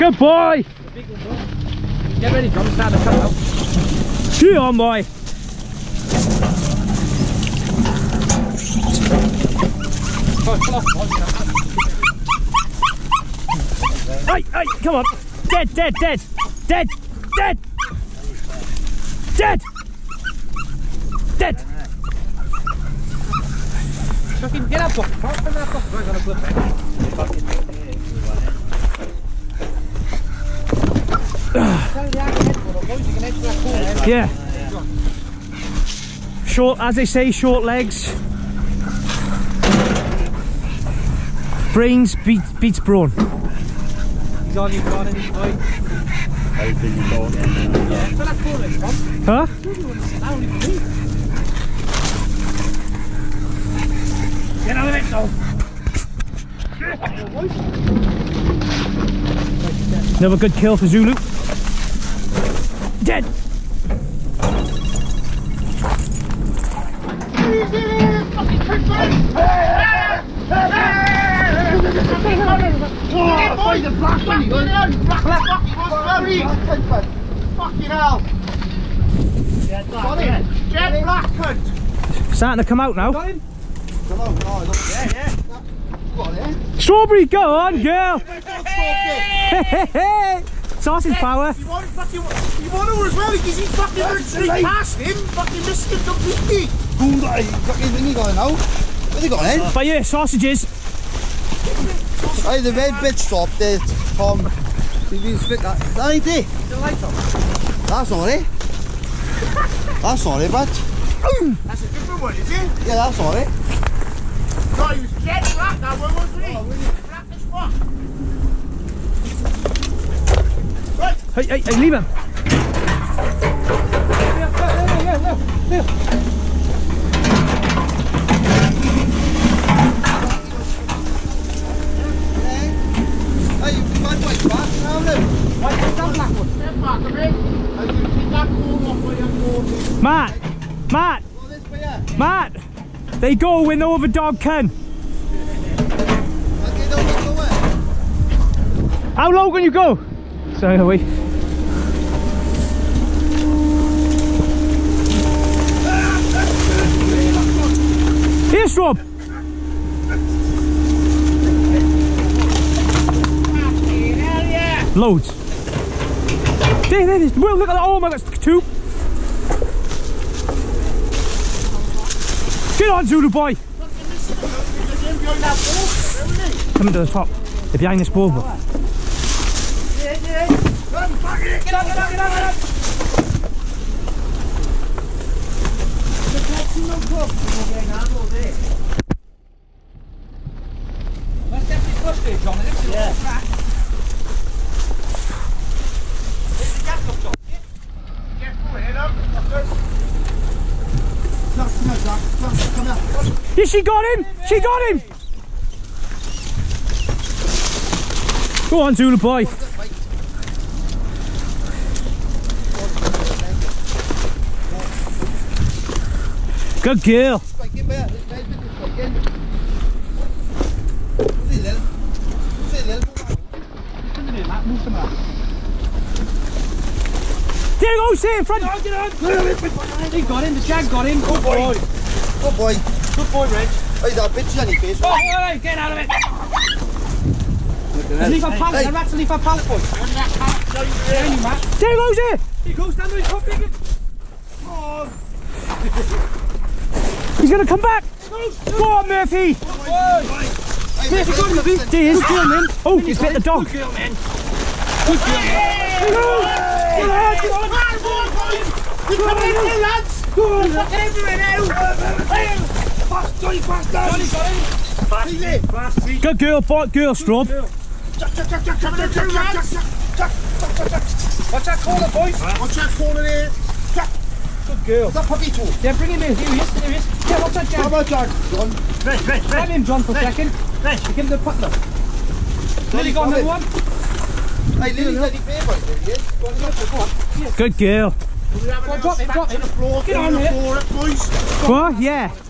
Good boy. Get ready, John. Start to come out. Shoot on, boy. Hey, hey, come on. Dead, dead, dead. Dead, dead. Dead. Dead. Fucking get up, Bob. Open that box. We're gonna flip it. Tell the arc head for the boys, you can enter that corner. Yeah. Short, as they say, short legs. Brains beat, beats brawn. He's on you, corner, Tom. Huh? Get out of it, Tom. Another good kill for Zulu. Fucking hell! Got him! Jet Blackwood! Starting to come out now. Come on, oh, look. Yeah, yeah. Got it. Strawberry, go on, girl. Fucking. Sausage power. You want fucking. You want to as well because he fucking went straight past him. Fucking missed him completely. Who got? Fucking thing he got now? Where they got it? Eh? But yeah, sausages. Hey, the red bit stopped there, Tom. Um, did you split that? That ain't it. The light on. That's not it. That's not it, but. That's a different one, is it? Yeah, that's not it. No, he was jet black, that one, wasn't he? Black as fuck. Hey, hey, hey, leave him. Hey, you can find white back now, Lou. Right, that's that black one. Jet black, I mean. I can keep that corner off where you're going. Matt, Matt. Matt. They go where no other dog can. How low can you go? Sorry, away. Here, Rob. Loads. There, there, there. Well, look at that. Oh my God, it's two. Get on, Zulu boy. Come to the top. They're behind this ball. But. Get on, get on, get on, get on. Let's get this push there, John. Let's do all that. There's the gas up, John. Get through it, up. Jack, come here, Jack. Jack, come here. Yeah, she got him. She got him. Go on, Zulu boy. Good girl. There. This guy's been spike in. See, Lil. See, Lil. There you go, see in front. He got him, the jag got him. Good boy. Good boy. Good boy, Reg. Hey, that bitch on your face. Oh, hey, get out of it. Leave a pallet, Hey. the rats leave a pallet, boy. Get in, you, Matt. There you go, see. He goes down to his cup, big. He's gonna come back. Go on, Murphy. Hey, Murphy, go on, Murphy. There he is. Oh, he's bit the dog. Good girl, man. Good girl, boy, girl, Strob. Watch that corner, boys. Watch that corner there. Good girl. Is That puppy too. Yeah, bring him in. Here he is. Here he is. Yeah, watch that, How about Jack? John. Grab him, John, for a second. Give him the putter. Nearly got another one. Hey, Lily's any favourite, there he is. Go on, go on. Good girl. Go on, drop him, drop him. Get on here. What? Yeah. take my pictures there. Go on, go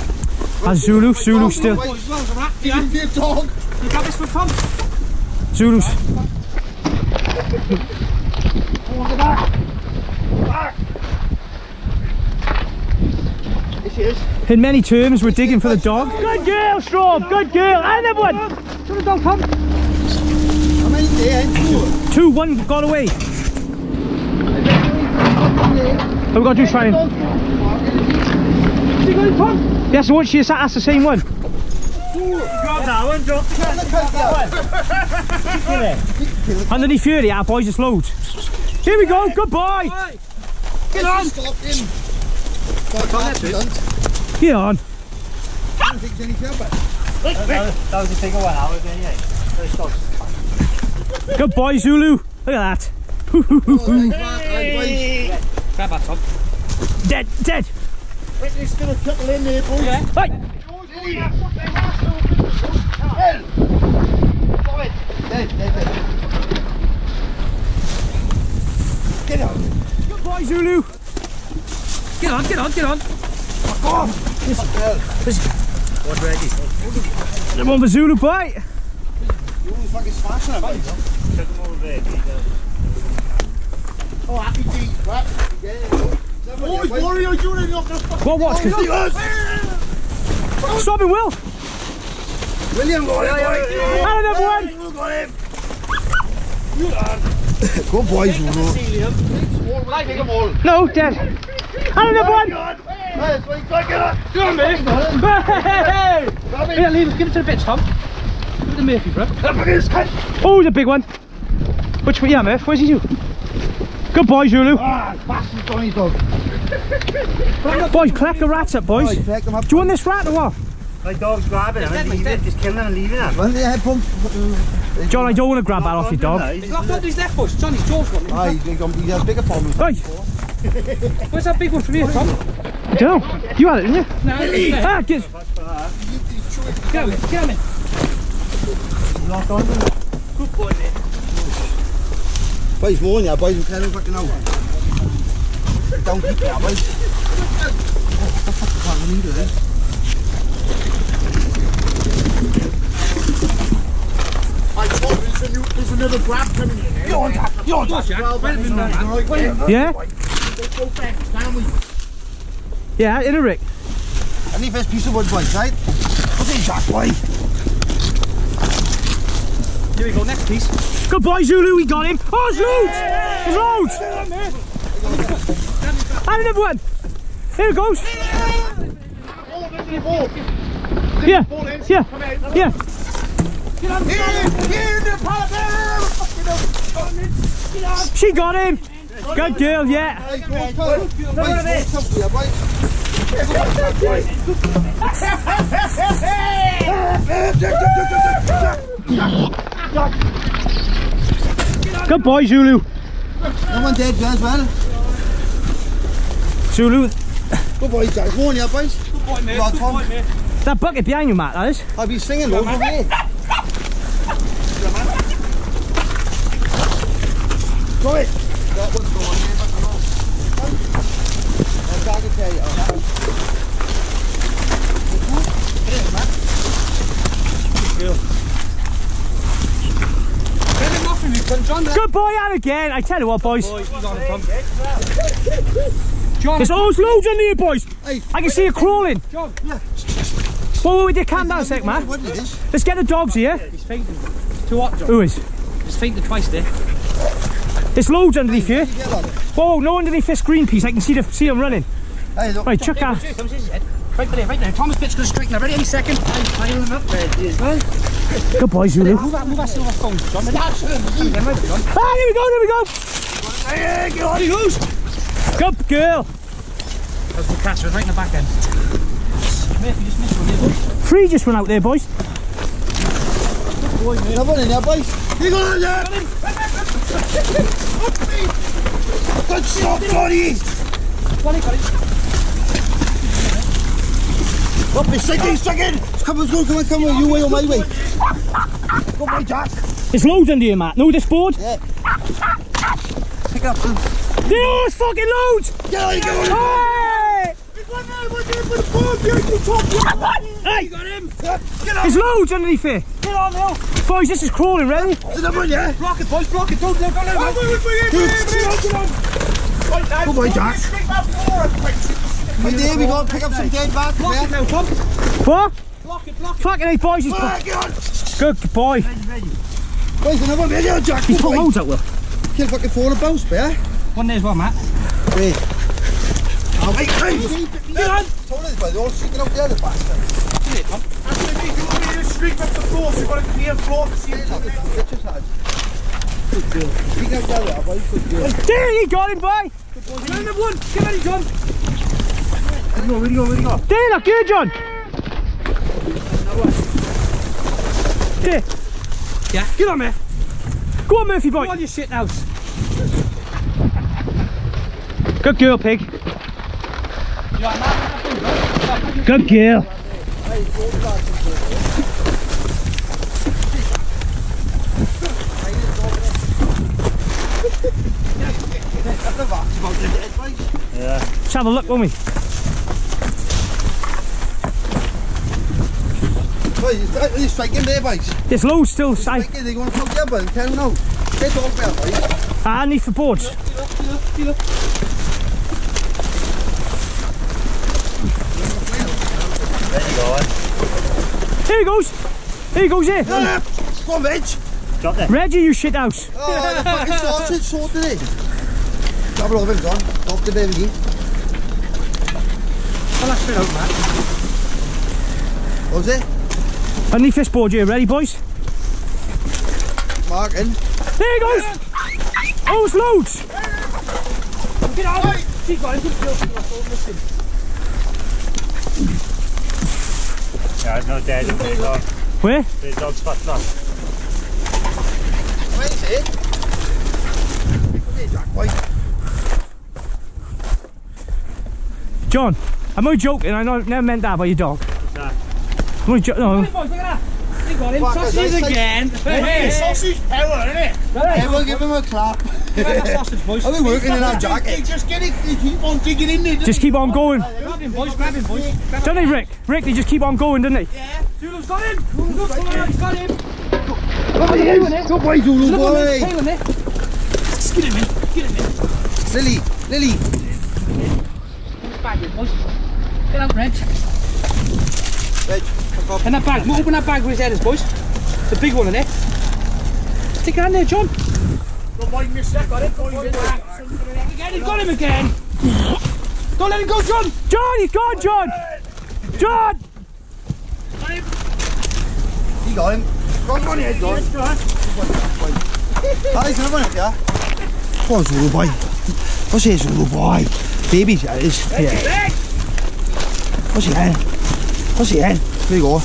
And Zulu, Zulu still. Boy, as well as a rat. You Yeah. can be a dog. You grab this for Tom. Zulu's. In many terms, we're digging for the dog. Good girl, Straub. Good girl. Another one. Show the dog, Tom. How many there? Two. One got away. What we got to try and... You Tom? Yes, I want you to that's the same one. Grab that one, drop the Underneath Fury, our boys, it's loads. Here we go. Good boy. Get on. Get on. I don't think there's any car, but. That was a bigger one, I was yeah. Good boy, Zulu. Look at that. Thanks, Mark. Right, boys. Grab that, Tom. Dead, dead. Wait, there's still a couple in there, boys. Yeah. Right. Dead, dead, dead. Get out. Good boy, Zulu. Get on, get on, get on. What's ready? Come on for Zulu boy. You always fucking smashing it, boys. Took them over there. Oh, happy feet, right? Yeah, yeah. Boys, Warrior, you're in your Go watch. 'cause- Stop it, Will. William got it, boy. And another one. Good boys, Uno. Like it, come on. No, dead. And another one. Yes, wait, take it up. Go on, mate. Hey! Here, leave it. Give it to the bitch, Tom. Give it to Murphy, bro. Oh, the big one. Which one? Yeah, Murph. Where's he to? Good boy, Zulu. Ah, bastard on his dog. Boys, collect the rats up, boys. Right, up. Do you want this rat or what? My dog's grabbing him dead, and leaving it, just killing him and leaving him. When they head pump. John, I don't want to grab that off your dog. He's locked onto his left foot. Johnny's George one. Aye, he's got he has bigger problems. Right. Where's that big one from here, Tom? I don't know. You had it, didn't you? No, it's there. Ah, get. Get him in, get him in. Good boy, mate. Boys, more than that, boys, I'm you fucking out. Don't keep that, boys. Oh, what the fuck? We need it, I told you there's, a new, there's another grab coming in. Eh? You're that, you're Watch out. Wait a minute, man. Wait. Yeah? Go back, can we? Yeah, in a Rick. Need this piece of wood, boys, right? Look at that, boy. Here we go, next piece. Good boy, Zulu. We got him. Oh, there's loads. There's loads. And another one. Here it goes. Yeah. Yeah. Yeah. She got him. Good girl, yeah. Good boy, Zulu. No one dead as well. Zulu, Good boy, guys. Warn you, boys. Good boy, mate. Well, Good boy, mate. that bucket behind you, Matt, that is. I'll be singing loads over here. Go it. That one's going here, but no. I'll try to tell you. Oh, Get him off him, you cunt, John. Good boy, and again. I tell you what, boys. Boy, he's on it, Tom. John, There's always loads under here, boys. Hey. I can see it crawling. John. yeah. Whoa, wait, wait, calm down a sec, man. What is this? Let's get the dogs here. He's fainted. Too hot, John. Who is? He's fainted twice there. There's loads underneath here. Get. Whoa, no underneath this green piece. I can see the see them running. Hey, look. Right, chuck that. Here comes. Right there, right there. Thomas bit's gonna straighten there. Ready? Any second. I'm firing him up. There it is. Right. Good boy, Zulu. Move that, move that silver phone, John. Right, John. Ah, here we go, there we go. He goes. Good girl. That's the catcher, right in the back end. Murphy just missed one here, boy. Three just went out there, boys. Good boy, mate. No one in there, boys. You got it there. Good stop, Johnny. Johnny got. Up is sinking, sinking. Come on, come on, come on. You way or my way. Go by Jack. There's loads under here, Matt. No, this board. Yeah. Pick up some. There's fucking loads. Yeah, you go. Hey! There's one there, one there for the board. Behind the top. Hey! Got him. Get up. There's loads underneath here. Get on, Hill. Boys, this is crawling, ready? Is it one, yeah? Block it, boys. Block it. Don't, don't, don't let him out. Go by Jack. Right there, we go. Pick up some dead back. Block it now, Tom. What? Block it, block it. Fucking hey, boys. He's get on. good boy. Where's another one? There, Jack. He's Go put by. loads out, Will. Kill fucking four of bounce, yeah? One there as well, Matt. Wait. Oh, wait, hey. Get on. Told us, but they're all sneaking out the other bastard. Get it, Tom. Sneaking out the other, boys. Good girl. There, he got him, boy. Another one. Get ready, John. Where'd he go, where'd he go, where'd he go? There, look, good, John. There. Yeah. Get on, mate. Go on, Murphy boy. Go on your shit house. Good girl, pig. You are Matt. Good girl. That's the box about the dead, boys. Let's have a look, won't we? Boys, he's- he's striking there, boys. There's loads still. I, Striking, they're going to poke you, but tell them now. Get all there, boys. I need for boards. There you go. Here he goes. Here he goes here. Ah, Go on, Reg. Reggie, you shit house. Oh, the fucking sausage sorted it. Double oven, John. Off the baby. Well, that's straight out, Matt. What's it? Underneath this board here, ready, boys? Marking. There he goes. Oh, it's loads. Get on. She got him. Good girl. That's all missing. Yeah, it's not dead. It's dog. Where? The dog's fucked up. Where's it? Okay, Jack, boy. John, I'm only joking. I know, never meant that by your dog. That? I'm only jo- no. Hey, boys, look at that. They got him. Fuck, Sausage that's like- again. Hey, hey, sausage power, innit? Everyone give him a clap. Sausage, boys. I've been working in that They jacket. just get it, they keep on digging in there. Just keep on going. Grab him, boys. Grab him, boys. Don't they, Rick? Rick, they just keep on going, don't they? Yeah. Zulu's got him. Zulu's got him. Oh, yes. Good boy, Zulu Look on his boy. tail in there. Get him in. Get him in. Lily, Lily. Bag boys. Get out, Reg. Reg, come. And that bag. Open that bag where his head is, boys. The big one in there. Stick it on there, John. Don't mind me, sir. Got it. Don't mind me. Again, he's got him again. Don't let him go, John. John, he's gone, John. John. You got him. Go on, go on here, John. Ah, he's another one, yeah? Come on, Zulu boy. What's it, Zulu boy? Baby, that is. Yeah. What's he in? What's he in? There you go.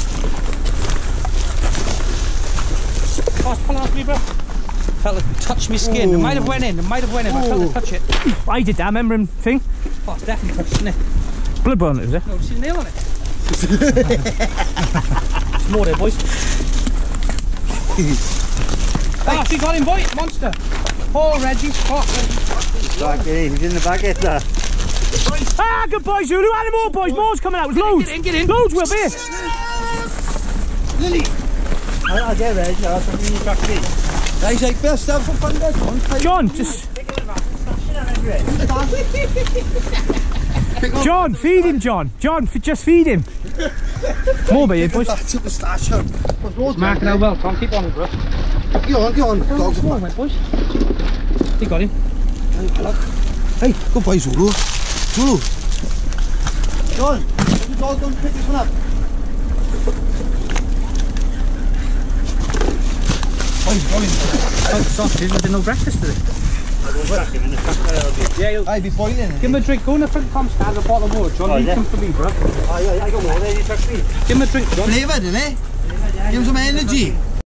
Boss, pull off me, bro. Felt it touch me skin. It might have went in. It might have went in. but I felt it touch it. I did that. Remember him thing? Oh, it's definitely touched, isn't it? Blood on it, was it? No, see the nail on it. There's more there, boys. Ah, she got him, boy. Monster. Oh, Reggie. Oh, Reggie. Back er in. He's in the baguette there. Ah, good boy, Zulu. And more boys. More's coming out. There's loads. Get in, get in. Loads will be. Lily. I'll, I'll get Reg. I'll put him in your taxi. He's like, best stuff for fun, John. John, just. John, feed him, John. John, just feed him. More by you, boys. That's a moustache out. What's yours, Mark now, well. Come on, keep on, bro. Go on, go on. Dogs Come on, my boys. He got him. Hey, good boy, Zulu. Zulu. John, have the dog gone to pick this one up? Boys, got him. Oh, sausages. We did no breakfast today. I'll go back him in the taxi. Yeah, you'll... I'd be boiling. Give him a drink. Go in the front Tom's car, a bottle of water. John, Oh, leave yeah. some for me, bro. Oh, yeah, I got more there in your taxi. Give him a drink, John. Flavoured, innit? Give him some energy.